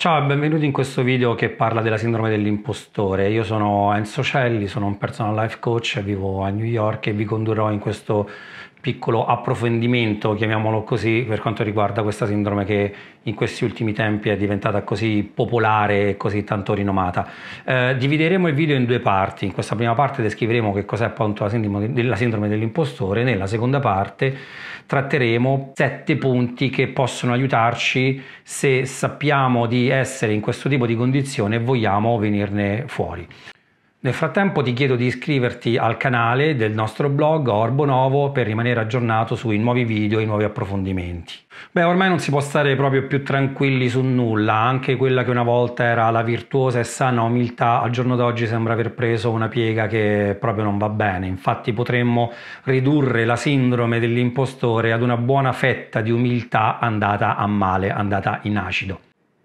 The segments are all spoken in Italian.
Ciao e benvenuti in questo video che parla della sindrome dell'impostore. Io sono Enzo Celli, sono un personal life coach, vivo a New York e vi condurrò in questo piccolo approfondimento, chiamiamolo così, per quanto riguarda questa sindrome che in questi ultimi tempi è diventata così popolare e così tanto rinomata. Eh, divideremo il video in due parti. In questa prima parte descriveremo che cos'è appunto la sindrome, dell'impostore, nella seconda parte tratteremo sette punti che possono aiutarci se sappiamo di essere in questo tipo di condizione e vogliamo venirne fuori. Nel frattempo ti chiedo di iscriverti al canale del nostro blog Orbo Novo per rimanere aggiornato sui nuovi video e i nuovi approfondimenti. Beh, ormai non si può stare proprio più tranquilli su nulla, anche quella che una volta era la virtuosa e sana umiltà, al giorno d'oggi sembra aver preso una piega che proprio non va bene. Infatti potremmo ridurre la sindrome dell'impostore ad una buona fetta di umiltà andata a male, andata in acido.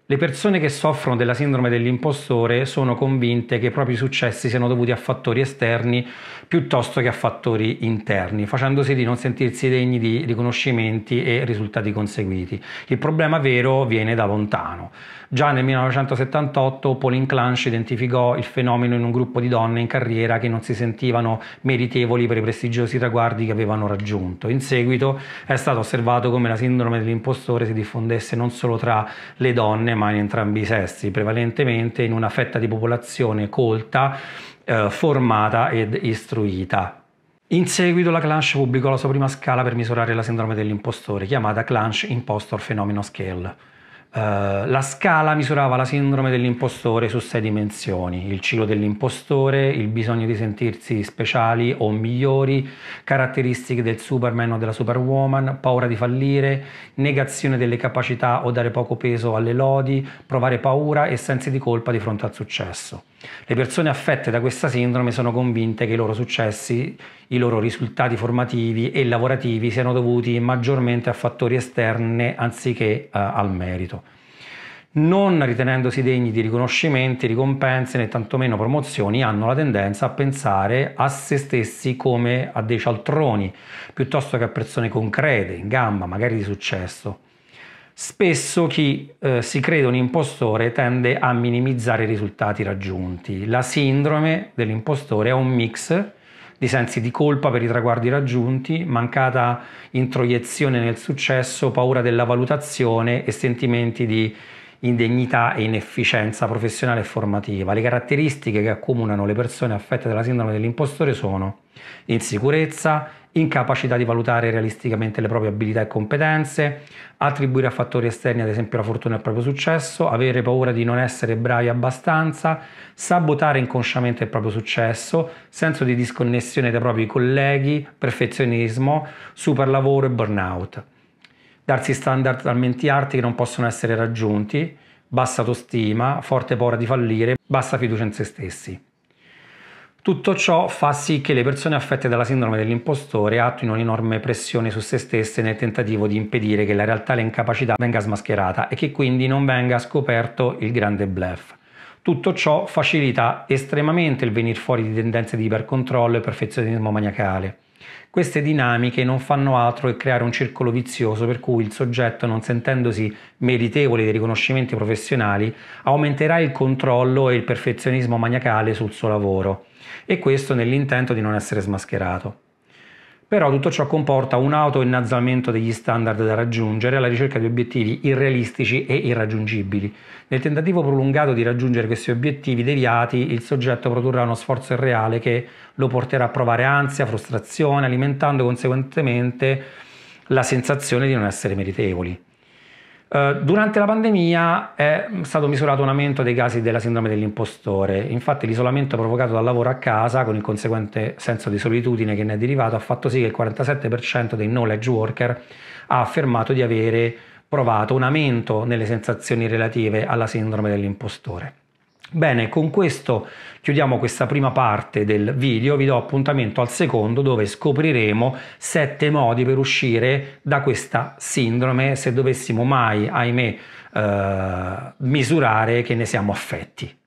Le persone che soffrono della sindrome dell'impostore sono convinte che i propri successi siano dovuti a fattori esterni piuttosto che a fattori interni, facendo sì di non sentirsi degni di riconoscimenti e risultati conseguiti. Il problema vero viene da lontano. Già nel 1978 Pauline Clanch identificò il fenomeno in un gruppo di donne in carriera che non si sentivano meritevoli per i prestigiosi traguardi che avevano raggiunto. In seguito è stato osservato come la sindrome dell'impostore si diffondesse non solo tra le donne ma in entrambi i sessi, prevalentemente in una fetta di popolazione colta, eh, formata ed istruita. In seguito la Clanch pubblicò la sua prima scala per misurare la sindrome dell'impostore, chiamata Clanch Impostor Phenomenon Scale. Uh, la scala misurava la sindrome dell'impostore su sei dimensioni, il ciclo dell'impostore, il bisogno di sentirsi speciali o migliori, caratteristiche del Superman o della Superwoman, paura di fallire, negazione delle capacità o dare poco peso alle lodi, provare paura e sensi di colpa di fronte al successo. Le persone affette da questa sindrome sono convinte che i loro successi, i loro risultati formativi e lavorativi siano dovuti maggiormente a fattori esterni anziché uh, al merito. Non ritenendosi degni di riconoscimenti, ricompense né tantomeno promozioni, hanno la tendenza a pensare a se stessi come a dei cialtroni, piuttosto che a persone concrete, in gamba, magari di successo. Spesso chi eh, si crede un impostore tende a minimizzare i risultati raggiunti. La sindrome dell'impostore è un mix di sensi di colpa per i traguardi raggiunti, mancata introiezione nel successo, paura della valutazione e sentimenti di indegnità e inefficienza professionale e formativa. Le caratteristiche che accomunano le persone affette dalla sindrome dell'impostore sono insicurezza, incapacità di valutare realisticamente le proprie abilità e competenze, attribuire a fattori esterni ad esempio la fortuna e il proprio successo, avere paura di non essere bravi abbastanza, sabotare inconsciamente il proprio successo, senso di disconnessione dai propri colleghi, perfezionismo, superlavoro e burnout. Darsi standard talmente alti che non possono essere raggiunti, bassa autostima, forte paura di fallire, bassa fiducia in se stessi. Tutto ciò fa sì che le persone affette dalla sindrome dell'impostore attuino un'enorme pressione su se stesse nel tentativo di impedire che la realtà e l'incapacità venga smascherata e che quindi non venga scoperto il grande bluff. Tutto ciò facilita estremamente il venir fuori di tendenze di ipercontrollo e perfezionismo maniacale. Queste dinamiche non fanno altro che creare un circolo vizioso per cui il soggetto, non sentendosi meritevole dei riconoscimenti professionali, aumenterà il controllo e il perfezionismo maniacale sul suo lavoro e questo nell'intento di non essere smascherato. Però tutto ciò comporta un auto-innalzamento degli standard da raggiungere alla ricerca di obiettivi irrealistici e irraggiungibili. Nel tentativo prolungato di raggiungere questi obiettivi deviati, il soggetto produrrà uno sforzo irreale che lo porterà a provare ansia, frustrazione, alimentando conseguentemente la sensazione di non essere meritevoli. Uh, durante la pandemia è stato misurato un aumento dei casi della sindrome dell'impostore, infatti l'isolamento provocato dal lavoro a casa con il conseguente senso di solitudine che ne è derivato ha fatto sì che il 47% dei knowledge worker ha affermato di avere provato un aumento nelle sensazioni relative alla sindrome dell'impostore. Bene, con questo chiudiamo questa prima parte del video, vi do appuntamento al secondo dove scopriremo sette modi per uscire da questa sindrome se dovessimo mai, ahimè, eh, misurare che ne siamo affetti.